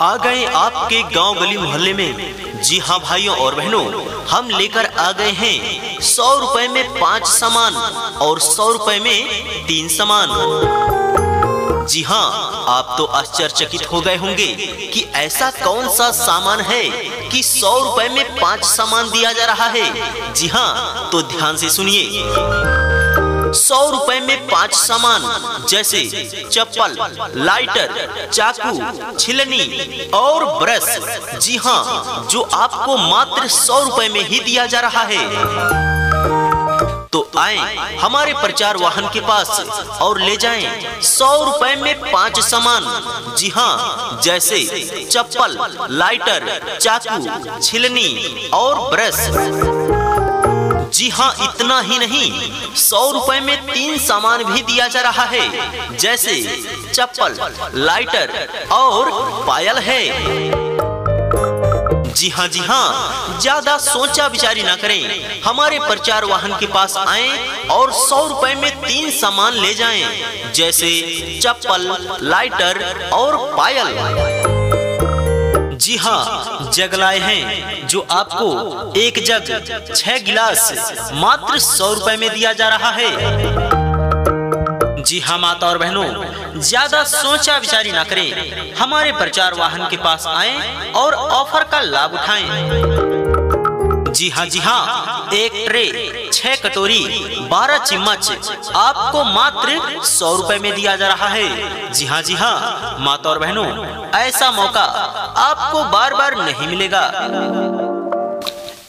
आ गए आपके गाँव गली मोहल्ले में। जी हाँ भाइयों और बहनों, हम लेकर आ गए हैं सौ रुपए में पाँच सामान और सौ रुपए में तीन सामान। जी हाँ आप तो आश्चर्यचकित हो गए होंगे कि ऐसा कौन सा सामान है कि सौ रुपए में पाँच सामान दिया जा रहा है। जी हाँ तो ध्यान से सुनिए। सौ रुपए में पाँच सामान, जैसे चप्पल, लाइटर, चाकू, छिलनी और ब्रश। जी हाँ जो आपको मात्र सौ रुपए में ही दिया जा रहा है। तो आए हमारे प्रचार वाहन के पास और ले जाएँ सौ रुपए में पाँच सामान। जी हाँ जैसे चप्पल, लाइटर, चाकू, छिलनी और ब्रश। जी हाँ इतना ही नहीं, सौ रुपए में तीन सामान भी दिया जा रहा है, जैसे चप्पल, लाइटर और पायल है। जी हाँ जी हाँ ज़्यादा सोचा विचारी ना करें, हमारे प्रचार वाहन के पास आए और सौ रुपए में तीन सामान ले जाएँ, जैसे चप्पल, लाइटर और पायल। जी हाँ जग लाए हैं, जो आपको एक जग, छह गिलास मात्र सौ रुपए में दिया जा रहा है। जी हाँ माता और बहनों, ज़्यादा सोचा विचारी ना करें। हमारे प्रचार वाहन के पास आए और ऑफ़र का लाभ उठाएँ। जी हाँ जी हाँ एक ट्रे छह कटोरी, बारह चम्मच, आपको मात्र सौ रुपए में दिया जा रहा है। जी हाँ जी हाँ माता और बहनों, ऐसा मौका आपको बार बार नहीं मिलेगा।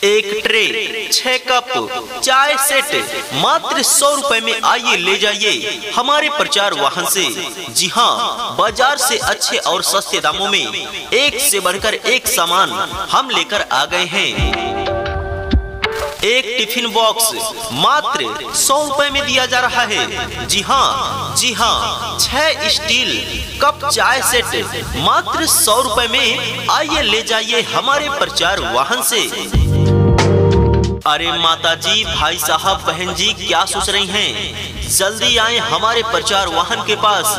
एक ट्रे, छह कप चाय सेट, मात्र सौ रुपए में आइए, ले जाइए हमारे प्रचार वाहन से। जी हाँ बाज़ार से अच्छे और सस्ते दामों में एक से बढ़कर एक सामान हम लेकर आ गए हैं। एक टिफ़िन बॉक्स, मात्र सौ रुपए में दिया जा रहा है। जी हाँ जी हाँ छह स्टील कप चाय सेट, मात्र सौ रुपए में आइए ले जाइए हमारे प्रचार वाहन से। अरे माता जी भाई साहब, बहन जी, क्या सोच रही हैं? जल्दी आए हमारे प्रचार वाहन के पास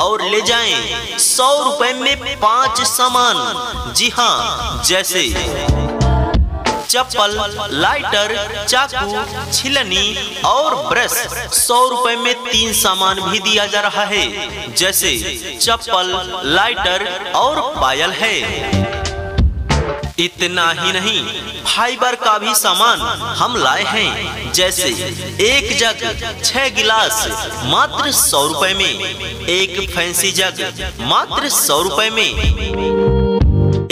और ले जाएँ सौ रुपए में पाँच सामान। जी हाँ जैसे चप्पल, लाइटर, चाकू, छिलनी और ब्रश। सौ रुपए में तीन सामान भी दिया जा रहा है, जैसे चप्पल, लाइटर और पायल है। इतना ही नहीं, फाइबर का भी सामान हम लाए हैं, जैसे एक जग, छह गिलास, मात्र सौ रुपए में। एक फैंसी जग, मात्र सौ रुपए में।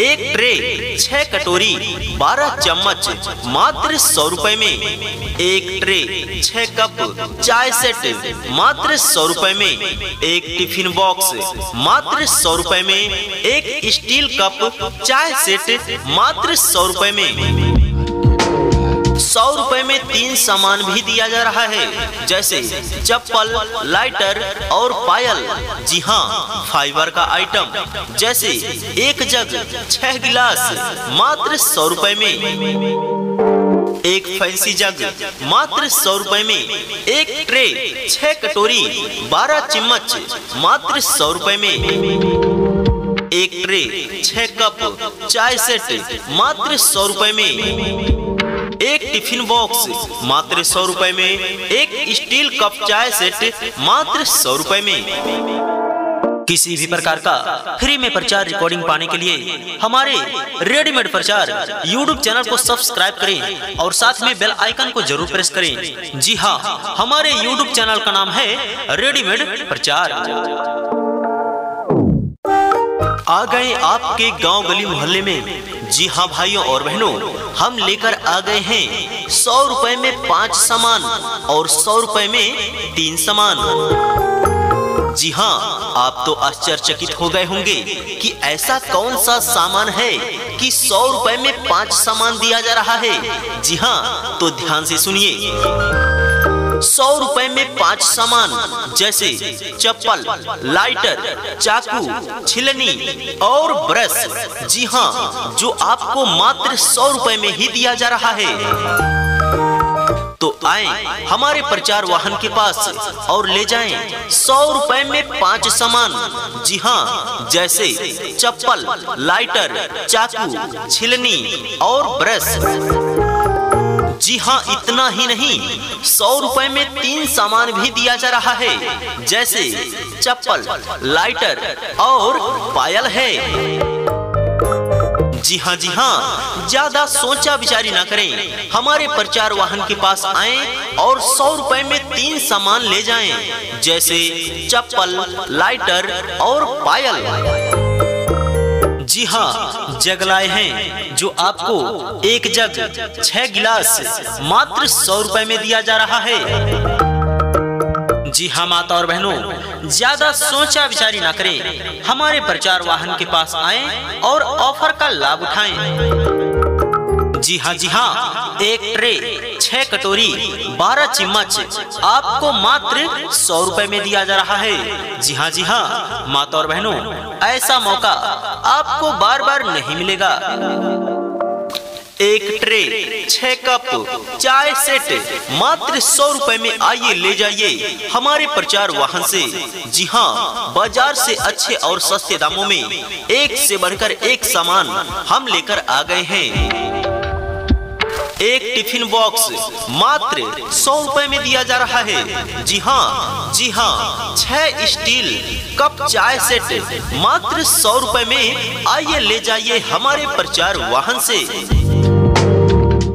एक ट्रे, छह कटोरी, बारह चम्मच मात्र सौ रुपए में। एक ट्रे, छह कप चाय सेट मात्र सौ रुपए में। एक टिफ़िन बॉक्स मात्र सौ रुपए में। एक स्टील कप चाय सेट मात्र सौ रुपए में। सौ रुपए में तीन सामान भी दिया जा रहा है, जैसे चप्पल, लाइटर और पायल। जी हाँ फाइबर का आइटम, जैसे एक जग, छह गिलास, मात्र सौ रुपए में। एक फैंसी जग, मात्र सौ रुपए में। एक ट्रे, छह कटोरी, बारह चम्मच, मात्र सौ रुपए में। एक ट्रे, छह कप, चाय सेट, मात्र सौ रुपए में। एक टिफ़िन बॉक्स, मात्र सौ रुपए में, एक स्टील कप चाय सेट, मात्र सौ रुपए में। किसी भी प्रकार का फ्री में प्रचार रिकॉर्डिंग पाने के लिए हमारे रेडीमेड प्रचार यूट्यूब चैनल को सब्सक्राइब करें और साथ में बेल आइकन को ज़रूर प्रेस करें। जी हाँ हमारे यूट्यूब चैनल का नाम है रेडीमेड प्रचार। आ गए आपके गाँव गली मोहल्ले में। जी हाँ भाइयों और बहनों, हम लेकर आ गए हैं सौ रुपए में पाँच सामान और सौ रुपए में तीन सामान। जी हाँ आप तो आश्चर्यचकित हो गए होंगे कि ऐसा कौन सा सामान है कि सौ रुपए में पाँच सामान दिया जा रहा है। जी हाँ तो ध्यान से सुनिए। सौ रुपए में पाँच सामान, जैसे चप्पल, लाइटर, चाकू, छिलनी और ब्रश। जी हाँ जो आपको मात्र सौ रुपए में ही दिया जा रहा है। तो आए हमारे प्रचार वाहन के पास और ले जाएँ सौ रुपए में पाँच सामान। जी हाँ जैसे चप्पल, लाइटर, चाकू, छिलनी और ब्रश। जी हाँ इतना ही नहीं, सौ रुपए में तीन सामान भी दिया जा रहा है, जैसे चप्पल, लाइटर और पायल है। जी हाँ जी हाँ ज़्यादा सोचा विचारी ना करें, हमारे प्रचार वाहन के पास आए और सौ रुपए में तीन सामान ले जाएँ, जैसे चप्पल, लाइटर और पायल। जी हाँ जग लाए हैं, जो आपको एक जग, छह गिलास मात्र सौ रुपए में दिया जा रहा है। जी हाँ माता और बहनों, ज़्यादा सोचा विचारी ना करें। हमारे प्रचार वाहन के पास आएँ और ऑफ़र का लाभ उठाएँ। जी हाँ जी हाँ एक ट्रे, छह कटोरी, बारह चम्मच, आपको मात्र सौ रुपए में दिया जा रहा है। जी हाँ जी हाँ माता और बहनों, ऐसा मौका आपको बार बार नहीं मिलेगा। एक ट्रे, छह कप चाय सेट, मात्र सौ रुपए में आइए, ले जाइए हमारे प्रचार वाहन से। जी हाँ बाज़ार से अच्छे और सस्ते दामों में एक से बढ़कर एक सामान हम लेकर आ गए हैं। एक टिफ़िन बॉक्स मात्र सौ रुपए में दिया जा रहा है। जी हाँ जी हाँ छह स्टील कप चाय सेट मात्र सौ रुपए में आइए ले जाइए हमारे प्रचार वाहन से।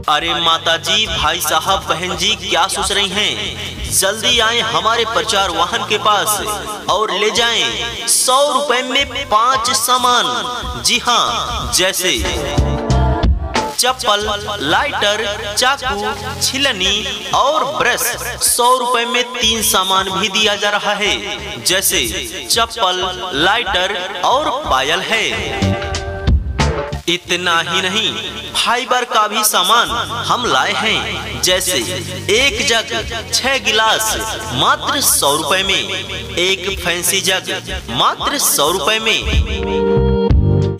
अरे माता जी भाई साहब, बहन जी, क्या सोच रही हैं? जल्दी आए हमारे प्रचार वाहन के पास और ले जाएँ सौ रुपए में पाँच सामान। जी हाँ जैसे चप्पल, लाइटर, चाकू, छिलनी और ब्रश सौ रुपए में तीन सामान भी दिया जा रहा है। जैसे चप्पल, लाइटर और पायल है। इतना ही नहीं, फाइबर का भी सामान हम लाए हैं। जैसे एक जग, छह गिलास, मात्र सौ रुपए में। एक फैंसी जग, मात्र सौ रुपए में।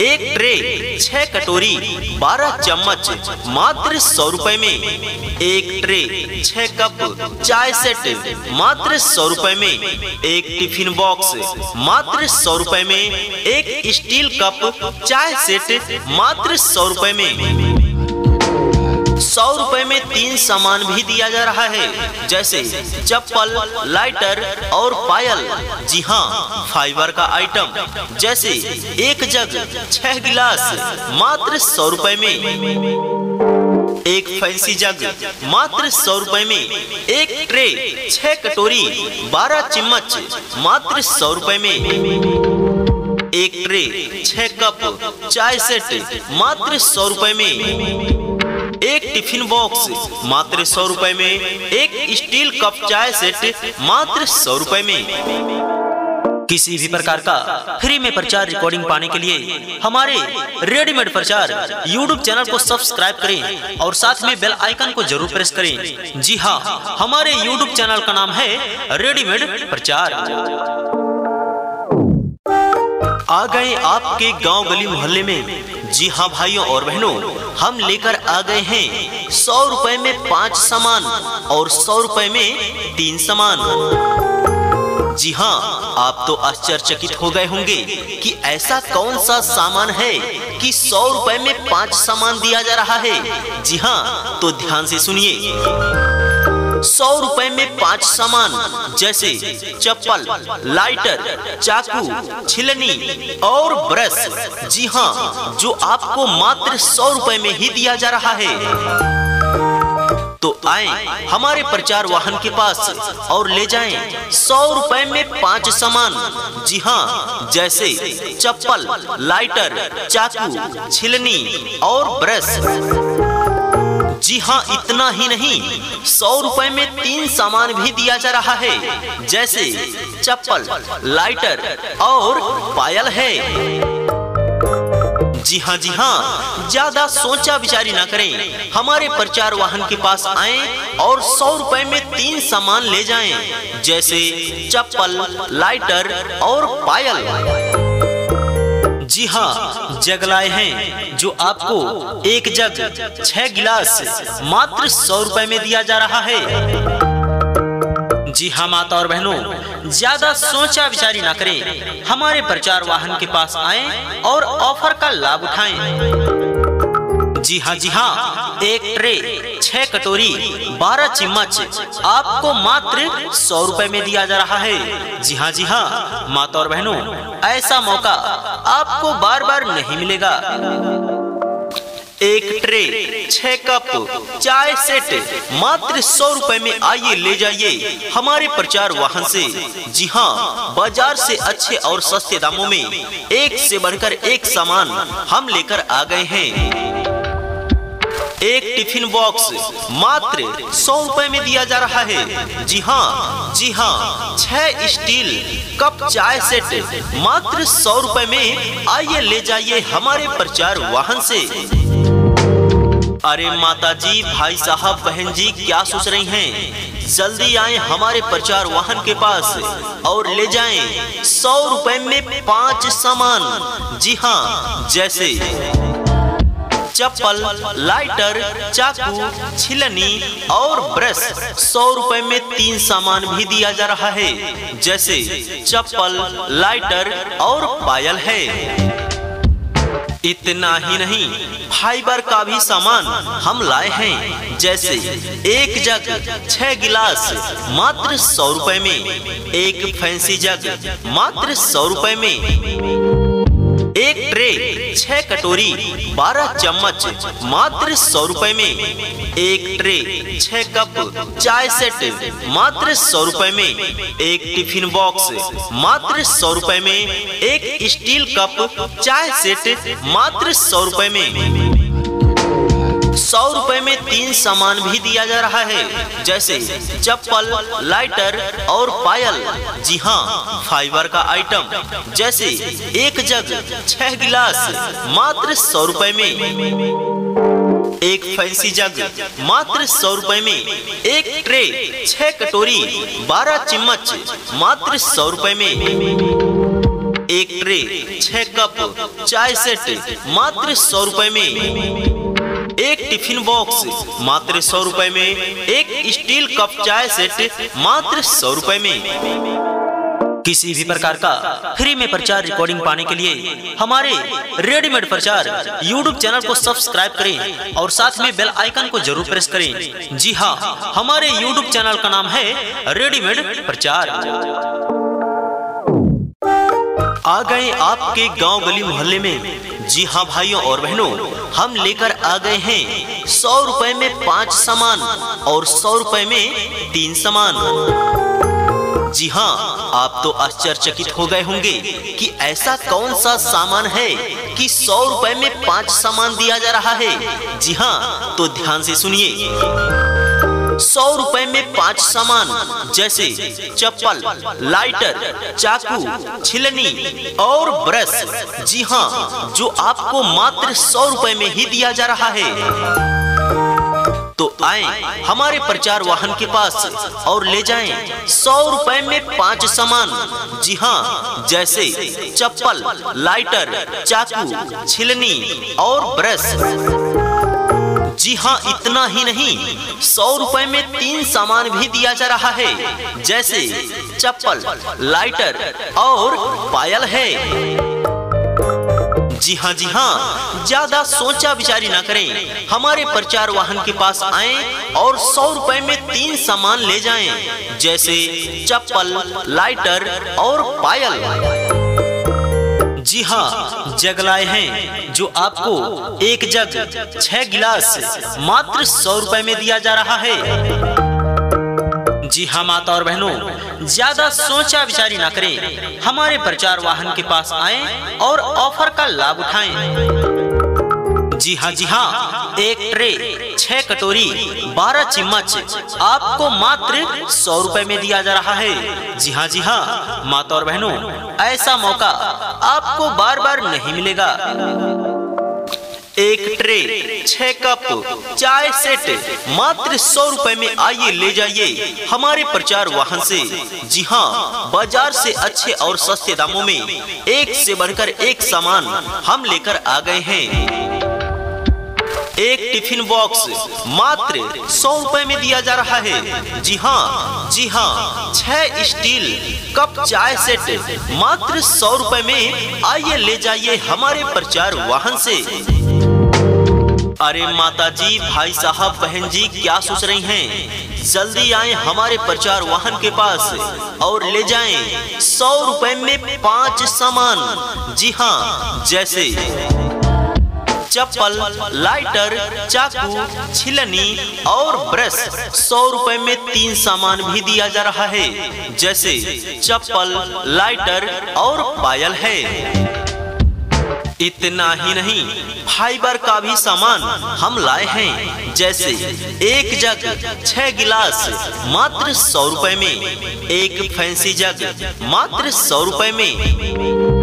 एक ट्रे, छह कटोरी, बारह चम्मच मात्र सौ रुपए में। एक ट्रे, छह कप चाय सेट मात्र सौ रुपए में। एक टिफ़िन बॉक्स मात्र सौ रुपए में। एक स्टील कप चाय सेट मात्र सौ रुपए में। सौ रुपए में तीन सामान भी दिया जा रहा है, जैसे चप्पल, लाइटर और पायल। जी हाँ फाइबर का आइटम, जैसे एक जग छह गिलास, मात्र सौ रुपए में। एक फैंसी जग, मात्र सौ रुपए में। एक ट्रे, छह कटोरी, बारह चम्मच, मात्र सौ रुपए में। एक ट्रे, छह कप, चाय सेट, मात्र सौ रुपए में। एक टिफ़िन बॉक्स, मात्र सौ रुपए में। एक स्टील कप चाय सेट, मात्र सौ रुपए में। किसी भी प्रकार का फ्री में प्रचार रिकॉर्डिंग पाने के लिए हमारे रेडीमेड प्रचार यूट्यूब चैनल को सब्सक्राइब करें और साथ में बेल आइकन को ज़रूर प्रेस करें। जी हाँ हमारे यूट्यूब चैनल का नाम है रेडीमेड प्रचार। आ गए आपके गाँव गली मोहल्ले में। जी हाँ भाइयों और बहनों, हम लेकर आ गए हैं सौ रुपए में पाँच सामान और सौ रुपए में तीन सामान। जी हाँ आप तो आश्चर्यचकित हो गए होंगे कि ऐसा कौन सा सामान है कि सौ रुपए में पाँच सामान दिया जा रहा है। जी हाँ तो ध्यान से सुनिए। सौ रुपए में पाँच सामान, जैसे चप्पल, लाइटर, चाकू, छिलनी और ब्रश। जी हाँ जो आपको मात्र सौ रुपए में ही दिया जा रहा है। तो आए हमारे प्रचार वाहन के पास और ले जाएँ सौ रुपए में पाँच सामान। जी हाँ जैसे चप्पल, लाइटर, चाकू, छिलनी और ब्रश। जी हाँ इतना ही नहीं। सौ रुपए में तीन सामान भी दिया जा रहा है। जैसे चप्पल, लाइटर और पायल है। जी हाँ जी हाँ ज़्यादा सोचा विचारी ना करें। हमारे प्रचार वाहन के पास आए और सौ रुपए में तीन सामान ले जाएँ, जैसे चप्पल, लाइटर और पायल। जी हाँ जग लाए हैं, जो आपको एक जग, छह गिलास मात्र सौ रुपए में दिया जा रहा है। जी हाँ माता और बहनों, ज़्यादा सोचा विचारी ना करें। हमारे प्रचार वाहन के पास आए और ऑफ़र का लाभ उठाएँ। जी हाँ जी हाँ एक ट्रे छह कटोरी, बारह चम्मच आपको मात्र सौ रुपए में दिया जा रहा है। जी हाँ जी हाँ माता और बहनों, ऐसा मौका आपको बार बार नहीं मिलेगा। एक ट्रे, छह कप चाय सेट मात्र सौ रुपए में आइए, ले जाइए हमारे प्रचार वाहन से। जी हाँ बाज़ार से अच्छे और सस्ते दामों में एक से बढ़कर एक सामान हम लेकर आ गए हैं। एक टिफ़िन बॉक्स मात्र सौ रुपए में दिया जा रहा है। जी हाँ जी हाँ छह स्टील कप चाय सेट मात्र सौ रुपए में आइए ले जाइए हमारे प्रचार वाहन से। अरे माता जी भाई साहब, बहन जी, क्या सोच रही हैं? जल्दी आए हमारे प्रचार वाहन के पास और ले जाएँ सौ रुपए में पाँच सामान। जी हाँ जैसे चप्पल, लाइटर, चाकू, छिलनी और ब्रश सौ रुपए में तीन सामान भी दिया जा रहा है, जैसे चप्पल, लाइटर और पायल है। इतना ही नहीं, फाइबर का भी सामान हम लाए हैं, जैसे एक जग, छह गिलास, मात्र सौ रुपए में। एक फैंसी जग, मात्र सौ रुपए में। एक ट्रे, छह कटोरी, बारह चम्मच मात्र सौ रुपए में। एक ट्रे, छह कप चाय सेट, मात्र सौ रुपए में। एक टिफ़िन बॉक्स, मात्र सौ रुपए में। एक स्टील कप चाय सेट, मात्र सौ रुपए में। सौ रुपए में तीन सामान भी दिया जा रहा है, जैसे चप्पल, लाइटर और पायल। जी हाँ फाइबर का आइटम, जैसे एक जग, छह गिलास, मात्र सौ रुपए में। एक फैंसी जग, मात्र सौ रुपए में। एक ट्रे, छह कटोरी, बारह चम्मच, मात्र सौ रुपए में। एक ट्रे, छह कप, चाय सेट, मात्र सौ रुपए में। एक टिफ़िन बॉक्स, मात्र सौ रुपए में, एक स्टील कप चाय सेट, मात्र सौ रुपए में। किसी भी प्रकार का फ्री में प्रचार रिकॉर्डिंग पाने के लिए हमारे रेडीमेड प्रचार यूट्यूब चैनल को सब्सक्राइब करें और साथ में बेल आइकन को ज़रूर प्रेस करें। जी हाँ हमारे यूट्यूब चैनल का नाम है रेडीमेड प्रचार। आ गए आपके गाँव गली मोहल्ले में। जी हाँ भाइयों और बहनों, हम लेकर आ गए हैं सौ रुपए में पाँच सामान और सौ रुपए में तीन सामान। जी हाँ आप तो आश्चर्यचकित हो गए होंगे कि ऐसा कौन सा सामान है कि सौ रुपए में पाँच सामान दिया जा रहा है। जी हाँ तो ध्यान से सुनिए। सौ रुपए में पाँच सामान, जैसे चप्पल, लाइटर, चाकू, छिलनी और ब्रश। जी हाँ जो आपको मात्र सौ रुपए में ही दिया जा रहा है। तो आए हमारे प्रचार वाहन के पास और ले जाएँ सौ रुपए में पाँच सामान। जी हाँ जैसे चप्पल, लाइटर, चाकू, छिलनी और ब्रश। जी हाँ इतना ही नहीं, सौ रुपए में तीन सामान भी दिया जा रहा है, जैसे चप्पल, लाइटर और पायल है। जी हाँ जी हाँ ज़्यादा सोचा विचारी ना करें, हमारे प्रचार वाहन के पास आए और सौ रुपए में तीन सामान ले जाएँ, जैसे चप्पल, लाइटर और पायल। जी हाँ जग लाए हैं, जो आपको एक जग, छह गिलास, मात्र सौ रुपए में दिया जा रहा है। जी हाँ माता और बहनों, ज़्यादा सोचा विचारी ना करें। हमारे प्रचार वाहन के पास आए और ऑफ़र का लाभ उठाएँ। जी हाँ जी हाँ एक ट्रे छह कटोरी, बारह चम्मच। आपको मात्र सौ रुपए में दिया जा रहा है। जी हाँ जी हाँ माता और बहनों, ऐसा मौका आपको बार बार नहीं मिलेगा। एक ट्रे, छह कप चाय सेट, मात्र सौ रुपए में आइए, ले जाइए हमारे प्रचार वाहन से। जी हाँ बाज़ार से अच्छे और सस्ते दामों में एक से बढ़कर एक सामान हम लेकर आ गए हैं। एक टिफ़िन बॉक्स मात्र सौ रुपए में दिया जा रहा है। जी हाँ जी हाँ छह स्टील कप चाय सेट मात्र सौ रुपए में आइए ले जाइए हमारे प्रचार वाहन से। अरे माता जी भाई साहब, बहन जी, क्या सोच रही हैं? जल्दी आए हमारे प्रचार वाहन के पास और ले जाएँ सौ रुपए में पाँच सामान। जी हाँ जैसे चप्पल, लाइटर, चाकू, छिलनी और ब्रश। सौ रुपए में तीन सामान भी दिया जा रहा है, जैसे चप्पल, लाइटर और पायल है। इतना ही नहीं, फाइबर का भी सामान हम लाए हैं, जैसे एक जग, छह गिलास, मात्र सौ रुपए में। एक फैंसी जग, मात्र सौ रुपए में।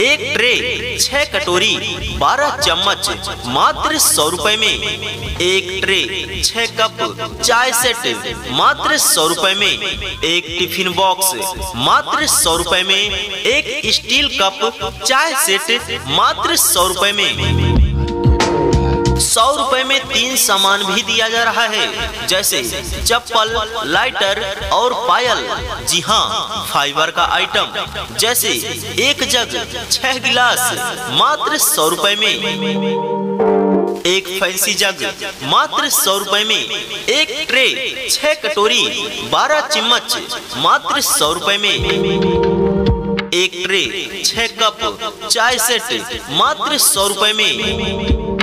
एक ट्रे, छह कटोरी, बारह चम्मच मात्र सौ रुपए में। एक ट्रे, छह कप चाय सेट, मात्र सौ रुपए में। एक टिफ़िन बॉक्स, मात्र सौ रुपए में। एक स्टील कप चाय सेट, मात्र सौ रुपए में। सौ रुपए में तीन सामान भी दिया जा रहा है, जैसे चप्पल, लाइटर और पायल। जी हाँ फाइबर का आइटम, जैसे एक जग छह गिलास, मात्र सौ रुपए में। एक फैंसी जग, मात्र सौ रुपए में। एक ट्रे, छह कटोरी, बारह चम्मच, मात्र सौ रुपए में। एक ट्रे, छह कप चाय सेट, मात्र सौ रुपए में।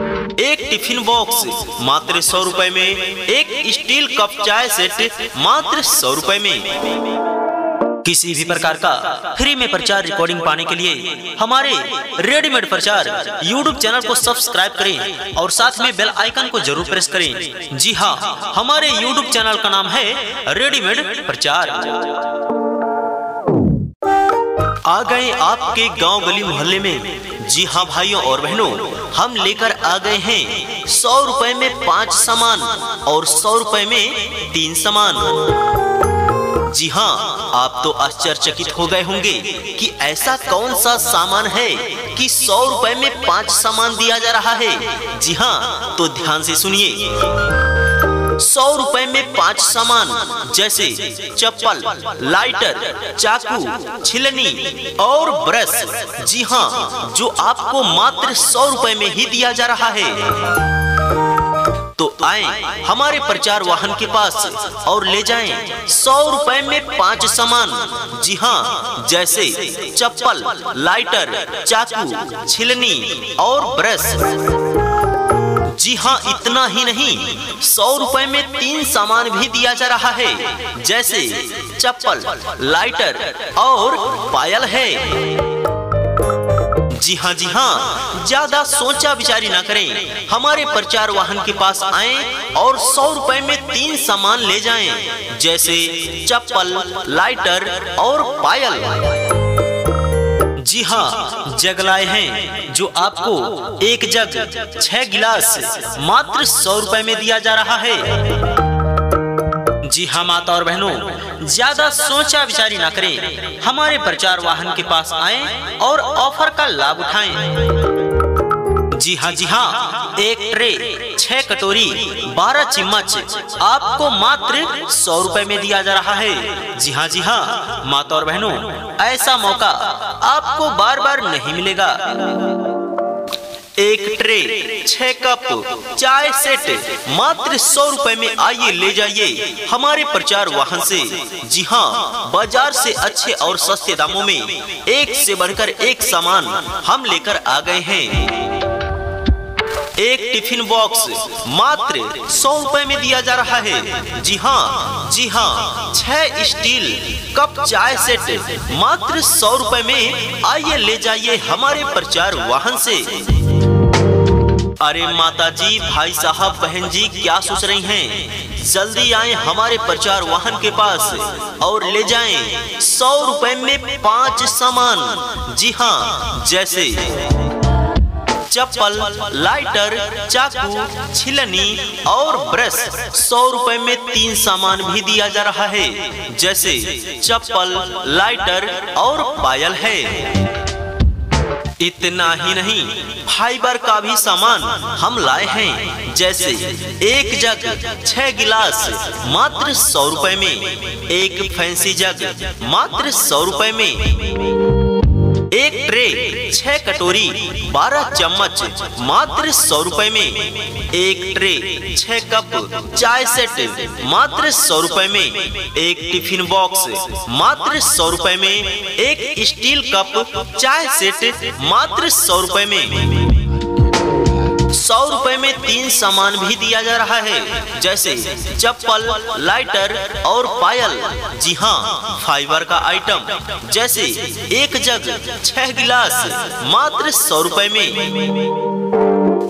एक टिफ़िन बॉक्स, मात्र सौ रुपए में एक स्टील कप चाय सेट, मात्र सौ रुपए में। किसी भी प्रकार का फ्री में प्रचार रिकॉर्डिंग पाने के लिए हमारे रेडीमेड प्रचार यूट्यूब चैनल को सब्सक्राइब करें और साथ में बेल आइकन को ज़रूर प्रेस करें। जी हाँ हमारे यूट्यूब चैनल का नाम है रेडीमेड प्रचार। आ गए आपके गाँव गली मोहल्ले में। जी हाँ भाइयों और बहनों, हम लेकर आ गए हैं सौ रुपए में पाँच सामान और सौ रुपए में तीन सामान। जी हाँ आप तो आश्चर्यचकित हो गए होंगे कि ऐसा कौन सा सामान है कि सौ रुपए में पाँच सामान दिया जा रहा है। जी हाँ तो ध्यान से सुनिए। सौ रुपए में पाँच सामान, जैसे चप्पल, लाइटर, चाकू, छिलनी और ब्रश। जी हाँ जो आपको मात्र सौ रुपए में ही दिया जा रहा है। तो आए हमारे प्रचार वाहन के पास और ले जाएँ सौ रुपए में पाँच सामान। जी हाँ जैसे चप्पल, लाइटर, चाकू, छिलनी और ब्रश। जी हाँ इतना ही नहीं, सौ रुपए में तीन सामान भी दिया जा रहा है, जैसे चप्पल, लाइटर और पायल है। जी हाँ जी हाँ ज़्यादा सोचा विचारी ना करें, हमारे प्रचार वाहन के पास आए और सौ रुपए में तीन सामान ले जाएँ, जैसे चप्पल, लाइटर और पायल। जी हाँ जग लाए हैं, जो आपको एक जग, छह गिलास मात्र सौ रुपए में दिया जा रहा है। जी हाँ माता और बहनों, ज़्यादा सोचा विचारी ना करें। हमारे प्रचार वाहन के पास आए और ऑफ़र का लाभ उठाएँ। जी हाँ जी हाँ एक ट्रे छह कटोरी? बारह चम्मच। आपको मात्र सौ रुपए में दिया जा रहा है। जी हाँ जी हाँ। माता और बहनों, ऐसा मौका आपको बार बार नहीं मिलेगा। एक ट्रे, छह कप चाय सेट, मात्र सौ रुपए में आइए, ले जाइए हमारे प्रचार वाहन से। जी हाँ बाज़ार से अच्छे और सस्ते दामों में एक से बढ़कर एक सामान हम लेकर आ गए हैं। एक टिफ़िन बॉक्स मात्र सौ रुपए में दिया जा रहा है। जी हाँ जी हाँ छह स्टील कप चाय सेट मात्र सौ रुपए में आइए ले जाइए हमारे प्रचार वाहन से। अरे माता जी भाई साहब, बहन जी, क्या सोच रही हैं? जल्दी आए हमारे प्रचार वाहन के पास और ले जाएँ सौ रुपए में पाँच सामान। जी हाँ जैसे चप्पल, लाइटर, चाकू, छिलनी और ब्रश सौ रुपए में तीन सामान भी दिया जा रहा है, जैसे चप्पल, लाइटर और पायल है। इतना ही नहीं, फाइबर का भी सामान हम लाए हैं, जैसे एक जग, छह गिलास, मात्र सौ रुपए में। एक फैंसी जग, मात्र सौ रुपए में। एक ट्रे, छह कटोरी, बारह चम्मच मात्र सौ रुपए में। एक ट्रे, छह कप चाय सेट, मात्र सौ रुपए में। एक टिफ़िन बॉक्स, मात्र सौ रुपए में। एक स्टील कप चाय सेट, मात्र सौ रुपए में। सौ रुपए में तीन सामान भी दिया जा रहा है, जैसे चप्पल, लाइटर और पायल। जी हाँ फाइबर का आइटम, जैसे एक जग, छह गिलास, मात्र सौ रुपए में।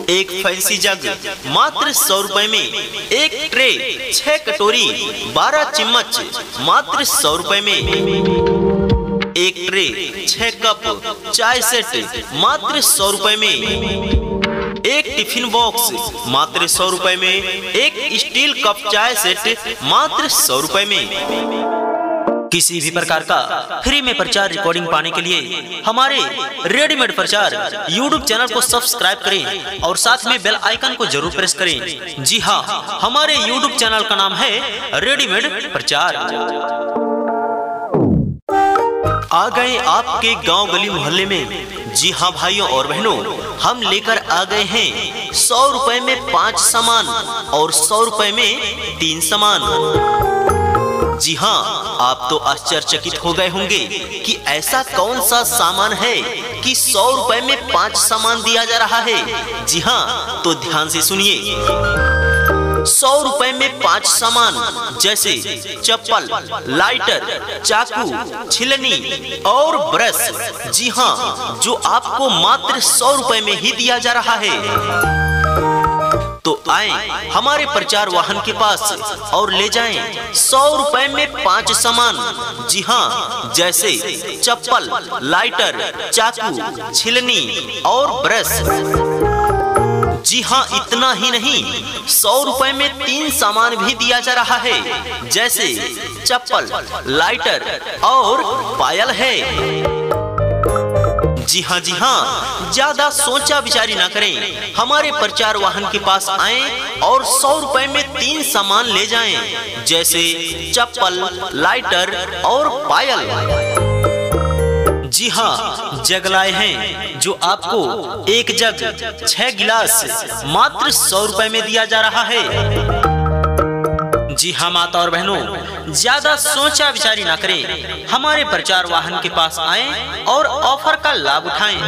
एक फैंसी जग, मात्र सौ रुपए में। एक ट्रे, छह कटोरी, बारह चम्मच, मात्र सौ रुपए में। एक ट्रे, छह कप, चाय सेट, मात्र सौ रुपए में। एक टिफ़िन बॉक्स, मात्र सौ रुपए में। एक स्टील कप चाय सेट, मात्र सौ रुपए में। किसी भी प्रकार का फ्री में प्रचार रिकॉर्डिंग पाने के लिए हमारे रेडीमेड प्रचार यूट्यूब चैनल को सब्सक्राइब करें और साथ में बेल आइकन को ज़रूर प्रेस करें। जी हाँ हमारे यूट्यूब चैनल का नाम है रेडीमेड प्रचार। आ गए आपके गाँव गली मोहल्ले में। जी हाँ भाइयों और बहनों, हम लेकर आ गए हैं सौ रुपए में पाँच सामान और सौ रुपए में तीन सामान। जी हाँ आप तो आश्चर्यचकित हो गए होंगे कि ऐसा कौन सा सामान है कि सौ रुपए में पाँच सामान दिया जा रहा है। जी हाँ तो ध्यान से सुनिए। सौ रुपए में पाँच सामान, जैसे चप्पल, लाइटर, चाकू, छिलनी और ब्रश। जी हाँ जो आपको मात्र सौ रुपए में ही दिया जा रहा है। तो आए हमारे प्रचार वाहन के पास और ले जाएँ सौ रुपए में पाँच सामान। जी हाँ जैसे चप्पल, लाइटर, चाकू, छिलनी और ब्रश। जी हाँ इतना ही नहीं। सौ रुपए में तीन सामान भी दिया जा रहा है। जैसे चप्पल, लाइटर और पायल है। जी हाँ जी हाँ ज़्यादा सोचा विचारी ना करें। हमारे प्रचार वाहन के पास आए और सौ रुपए में तीन सामान ले जाएँ, जैसे चप्पल, लाइटर और पायल। जी हाँ जग लाए हैं, जो आपको एक जग, छह गिलास मात्र सौ रुपए में दिया जा रहा है। जी हाँ माता और बहनों, ज़्यादा सोचा विचारी ना करें। हमारे प्रचार वाहन के पास आए और ऑफ़र का लाभ उठाएँ।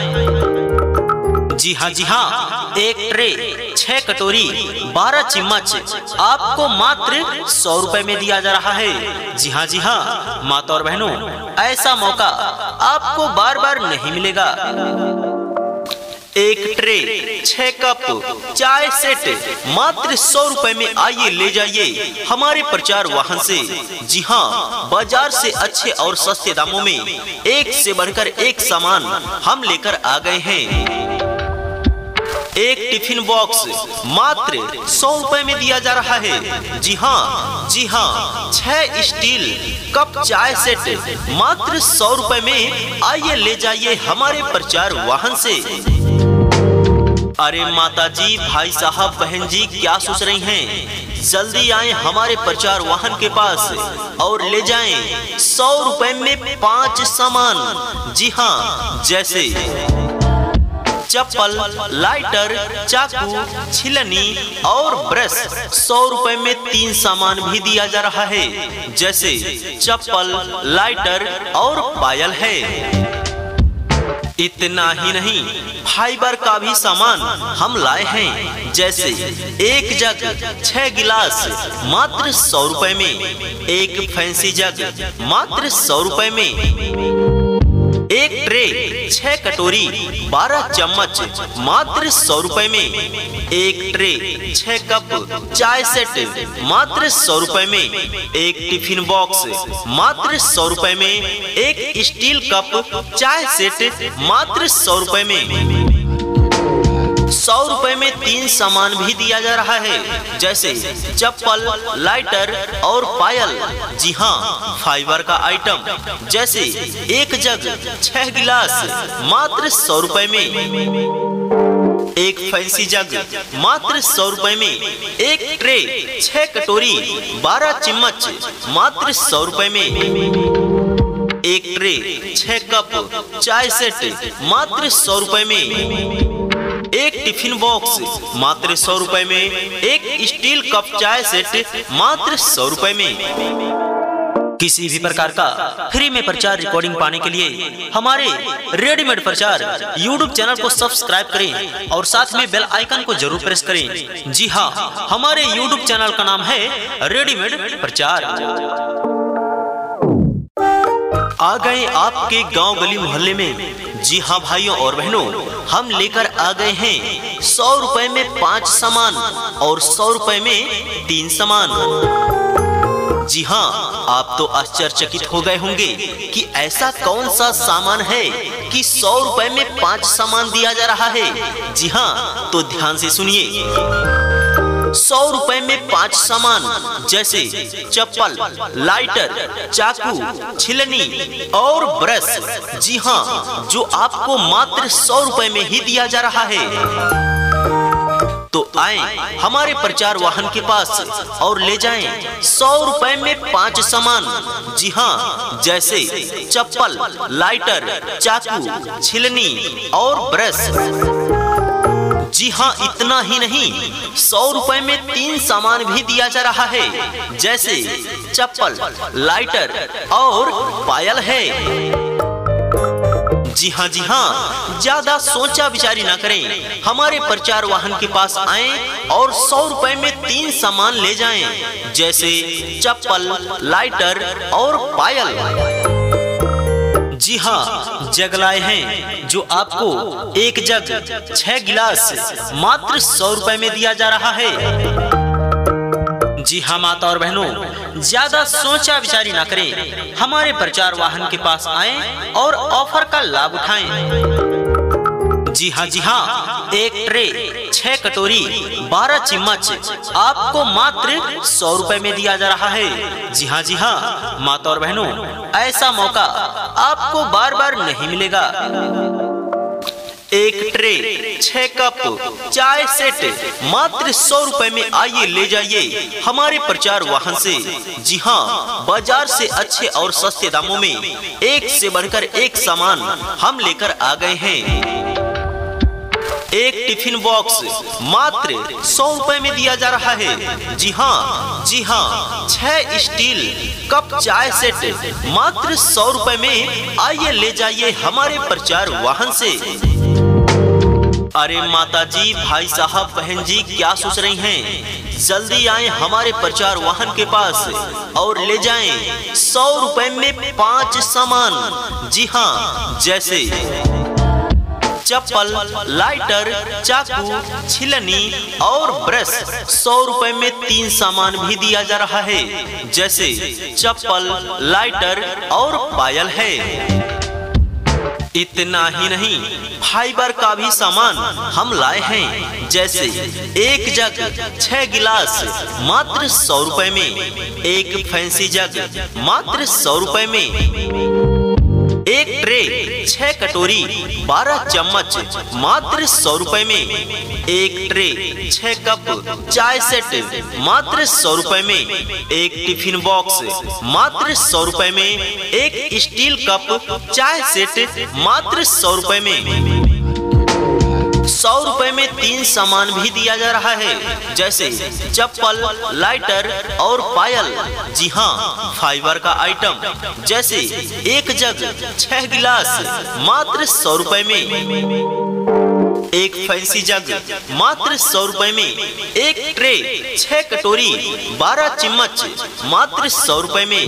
जी हाँ जी हाँ एक ट्रे छह कटोरी, बारह चम्मच आपको मात्र सौ रुपए में दिया जा रहा है। जी हाँ जी हाँ माता और बहनों, ऐसा मौका आपको बार बार नहीं मिलेगा। एक ट्रे, छह कप चाय सेट मात्र सौ रुपए में आइए, ले जाइए हमारे प्रचार वाहन से। जी हाँ बाज़ार से अच्छे और सस्ते दामों में एक से बढ़कर एक सामान हम लेकर आ गए हैं। एक टिफ़िन बॉक्स, मात्र सौ रुपए में दिया जा रहा है। जी हाँ जी हाँ छह स्टील कप चाय सेट, मात्र सौ रुपए में आइए ले जाइए हमारे प्रचार वाहन से। अरे माता जी भाई साहब, बहन जी, क्या सोच रही हैं? जल्दी आए हमारे प्रचार वाहन के पास और ले जाएँ सौ रुपए में पाँच सामान। जी हाँ जैसे चप्पल, लाइटर, चाकू, छिलनी और ब्रश। सौ रुपए में तीन सामान भी दिया जा रहा है, जैसे चप्पल, लाइटर और पायल है। इतना ही नहीं, फाइबर का भी सामान हम लाए हैं, जैसे एक जग, छह गिलास, मात्र सौ रुपए में। एक फैंसी जग, मात्र सौ रुपए में। एक ट्रे, छह कटोरी, बारह चम्मच मात्र सौ रुपए में। एक ट्रे, छह कप चाय सेट, मात्र सौ रुपए में। एक टिफ़िन बॉक्स, मात्र सौ रुपए में। एक स्टील कप चाय सेट, मात्र सौ रुपए में। सौ रुपए में तीन सामान भी दिया जा रहा है, जैसे चप्पल, लाइटर और पायल। जी हाँ फाइबर का आइटम, जैसे एक जग, छह गिलास, मात्र सौ रुपए में। एक फैंसी जग, मात्र सौ रुपए में। एक ट्रे, छह कटोरी, बारह चम्मच, मात्र सौ रुपए में। एक ट्रे, छह कप, चाय सेट, मात्र सौ रुपए में। एक टिफ़िन बॉक्स, मात्र सौ रुपए में, एक स्टील कप चाय सेट, मात्र सौ रुपए में। किसी भी प्रकार का फ्री में प्रचार रिकॉर्डिंग पाने के लिए हमारे रेडीमेड प्रचार यूट्यूब चैनल को सब्सक्राइब करें और साथ में बेल आइकन को ज़रूर प्रेस करें। जी हाँ हमारे यूट्यूब चैनल का नाम है रेडीमेड प्रचार। आ गए आपके गाँव गली मोहल्ले में। जी हाँ भाइयों और बहनों, हम लेकर आ गए हैं सौ रुपए में पाँच सामान और सौ रुपए में तीन सामान। जी हाँ आप तो आश्चर्यचकित हो गए होंगे कि ऐसा कौन सा सामान है कि सौ रुपए में पाँच सामान दिया जा रहा है। जी हाँ तो ध्यान से सुनिए। सौ रुपए में पाँच सामान, जैसे चप्पल, लाइटर, चाकू, छिलनी और ब्रश। जी हाँ जो आपको मात्र सौ रुपए में ही दिया जा रहा है। तो आए हमारे प्रचार वाहन के पास और ले जाएँ सौ रुपए में पाँच सामान। जी हाँ जैसे चप्पल, लाइटर, चाकू, छिलनी और ब्रश। जी हाँ इतना ही नहीं, सौ रुपए में तीन सामान भी दिया जा रहा है, जैसे चप्पल, लाइटर और पायल है। जी हाँ जी हाँ ज़्यादा सोचा विचारी ना करें, हमारे प्रचार वाहन के पास आए और सौ रुपए में तीन सामान ले जाएँ, जैसे चप्पल, लाइटर और पायल। जी हाँ जग लाए हैं, जो आपको एक जग, छह गिलास मात्र सौ रुपए में दिया जा रहा है। जी हाँ माता और बहनों, ज़्यादा सोचा विचारी ना करें। हमारे प्रचार वाहन के पास आए और ऑफ़र का लाभ उठाएँ। जी हाँ जी हाँ एक ट्रे छह कटोरी, बारह चम्मच। आपको मात्र सौ रुपए में दिया जा रहा है। जी हाँ जी हाँ माता और बहनों, ऐसा मौका आपको बार बार नहीं मिलेगा। एक ट्रे, छह कप चाय सेट, मात्र सौ रुपए में आइए, ले जाइए हमारे प्रचार वाहन से। जी हाँ बाज़ार से अच्छे और सस्ते दामों में एक से बढ़कर एक सामान हम लेकर आ गए हैं। एक टिफ़िन बॉक्स मात्र सौ रुपए में दिया जा रहा है। जी हाँ जी हाँ छह स्टील कप चाय सेट मात्र सौ रुपए में आइए ले जाइए हमारे प्रचार वाहन से। अरे माता जी भाई साहब, बहन जी, क्या सोच रही हैं? जल्दी आए हमारे प्रचार वाहन के पास और ले जाएँ सौ रुपए में पाँच सामान। जी हाँ जैसे चप्पल, लाइटर, चाकू, छिलनी और ब्रश सौ रुपए में तीन सामान भी दिया जा रहा है, जैसे चप्पल, लाइटर और पायल है। इतना ही नहीं, फाइबर का भी सामान हम लाए हैं, जैसे एक जग, छह गिलास, मात्र सौ रुपए में। एक फैंसी जग, मात्र सौ रुपए में। एक ट्रे, छह कटोरी, बारह चम्मच मात्र सौ रुपए में। एक ट्रे, छह कप चाय सेट मात्र सौ रुपए में। एक टिफ़िन बॉक्स मात्र सौ रुपए में। एक स्टील कप चाय सेट मात्र सौ रुपए में। सौ रुपए में तीन सामान भी दिया जा रहा है, जैसे चप्पल, लाइटर और पायल। जी हाँ फाइबर का आइटम, जैसे एक जग, छह गिलास, मात्र सौ रुपए में। एक फैंसी जग, मात्र सौ रुपए में। एक ट्रे, छह कटोरी, बारह चम्मच, मात्र सौ रुपए में।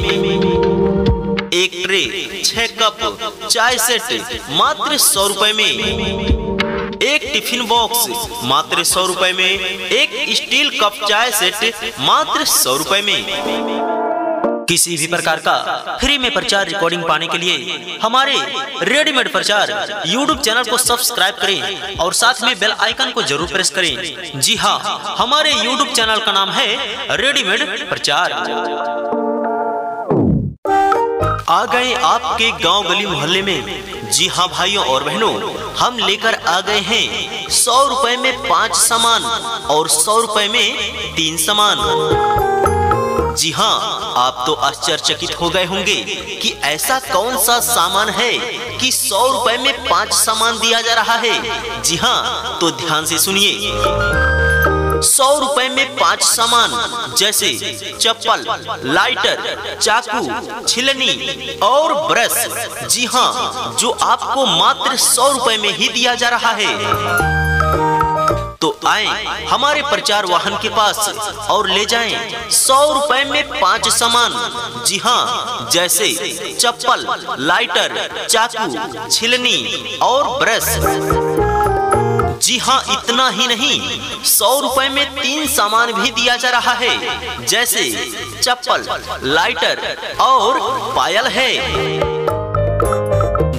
एक ट्रे, छह कप, चाय सेट, मात्र सौ रुपए में। एक टिफ़िन बॉक्स, मात्र सौ रुपए में, एक स्टील कप चाय सेट, मात्र सौ रुपए में। किसी भी प्रकार का फ्री में प्रचार रिकॉर्डिंग पाने के लिए हमारे रेडीमेड प्रचार यूट्यूब चैनल को सब्सक्राइब करें और साथ में बेल आइकन को ज़रूर प्रेस करें। जी हाँ हमारे यूट्यूब चैनल का नाम है रेडीमेड प्रचार। आ गए आपके गाँव गली मोहल्ले में। जी हाँ भाइयों और बहनों, हम लेकर आ गए हैं सौ रुपए में पाँच सामान और सौ रुपए में तीन सामान। जी हाँ आप तो आश्चर्यचकित हो गए होंगे कि ऐसा कौन सा सामान है कि सौ रुपए में पाँच सामान दिया जा रहा है। जी हाँ तो ध्यान से सुनिए। सौ रुपए में पाँच सामान, जैसे चप्पल, लाइटर, चाकू, छिलनी और ब्रश। जी हाँ जो आपको मात्र सौ रुपए में ही दिया जा रहा है। तो आए हमारे प्रचार वाहन के पास और ले जाएँ सौ रुपए में पाँच सामान। जी हाँ जैसे चप्पल, लाइटर, चाकू, छिलनी और ब्रश। जी हाँ इतना ही नहीं। सौ रुपए में तीन सामान भी दिया जा रहा है। जैसे चप्पल, लाइटर और पायल है।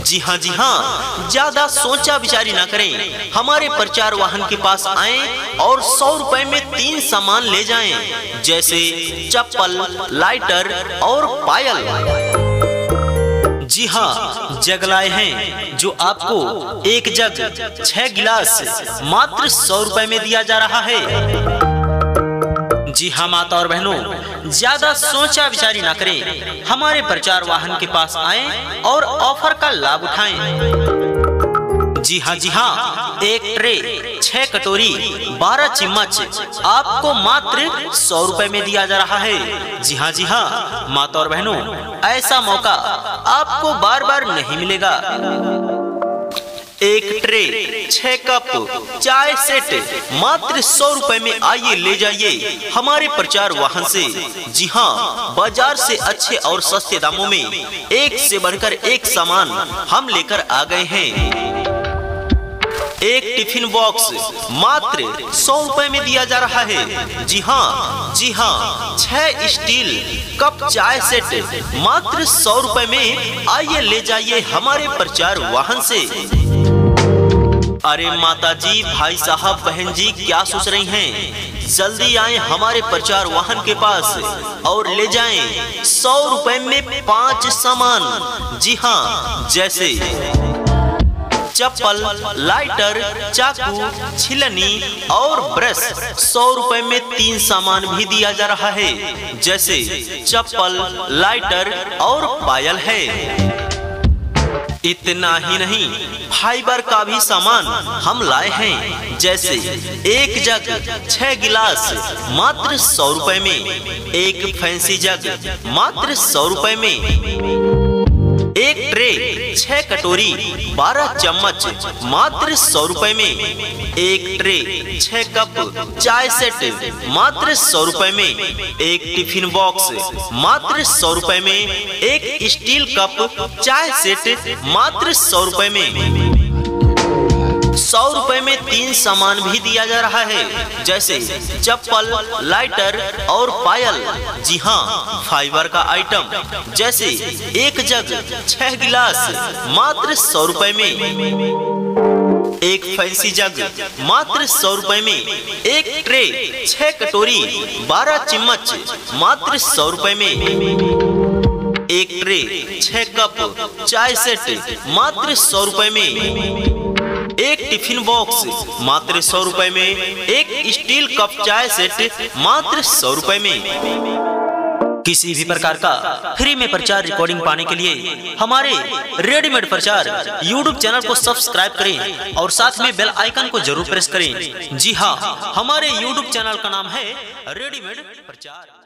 जी हाँ जी हाँ ज़्यादा सोचा विचारी ना करें। हमारे प्रचार वाहन के पास आए और सौ रुपए में तीन सामान ले जाएँ, जैसे चप्पल, लाइटर और पायल। जी हाँ जग लाए हैं। जो आपको एक जग, छह गिलास मात्र सौ रुपए में दिया जा रहा है। जी हाँ माता और बहनों, ज़्यादा सोचा विचारी ना करें। हमारे प्रचार वाहन के पास आए और ऑफ़र का लाभ उठाएँ। जी हाँ जी हाँ एक ट्रे। छह कटोरी, बारह चम्मच आपको मात्र सौ रुपए में दिया जा रहा है। जी हाँ जी हाँ माता और बहनों, ऐसा मौका आपको बार बार नहीं मिलेगा। एक ट्रे, छह कप चाय सेट मात्र सौ रुपए में आइए, ले जाइए हमारे प्रचार वाहन से। जी हाँ बाज़ार से अच्छे और सस्ते दामों में एक से बढ़कर एक सामान हम लेकर आ गए हैं। एक टिफ़िन बॉक्स मात्र सौ रुपए में दिया जा रहा है। जी हाँ जी हाँ छह स्टील कप चाय सेट मात्र सौ रुपए में आइए ले जाइए हमारे प्रचार वाहन से। अरे माता जी भाई साहब, बहन जी, क्या सोच रही हैं? जल्दी आए हमारे प्रचार वाहन के पास और ले जाएँ सौ रुपए में पाँच सामान। जी हाँ जैसे चप्पल, लाइटर, चाकू, छिलनी और ब्रश सौ रुपए में तीन सामान भी दिया जा रहा है। जैसे चप्पल, लाइटर और पायल है। इतना ही नहीं, फाइबर का भी सामान हम लाए हैं। जैसे एक जग, छह गिलास, मात्र सौ रुपए में। एक फैंसी जग, मात्र सौ रुपए में। एक ट्रे, छह कटोरी, बारह चम्मच मात्र सौ रुपए में। एक ट्रे, छह कप चाय सेट, मात्र सौ रुपए में। एक टिफ़िन बॉक्स, मात्र सौ रुपए में। एक स्टील कप चाय सेट, मात्र सौ रुपए में। सौ रुपए में तीन सामान भी दिया जा रहा है, जैसे चप्पल, लाइटर और पायल। जी हाँ फाइबर का आइटम, जैसे एक जग, छह गिलास, मात्र सौ रुपए में। एक फैंसी जग, मात्र सौ रुपए में। एक ट्रे, छह कटोरी, बारह चम्मच, मात्र सौ रुपए में। एक ट्रे, छह कप, चाय सेट, मात्र सौ रुपए में। एक टिफ़िन बॉक्स, मात्र सौ रुपए में, एक स्टील कप चाय सेट, मात्र सौ रुपए में। किसी भी प्रकार का फ्री में प्रचार रिकॉर्डिंग पाने के लिए हमारे रेडीमेड प्रचार यूट्यूब चैनल को सब्सक्राइब करें और साथ में बेल आइकन को ज़रूर प्रेस करें। जी हाँ हमारे यूट्यूब चैनल का नाम है रेडीमेड प्रचार।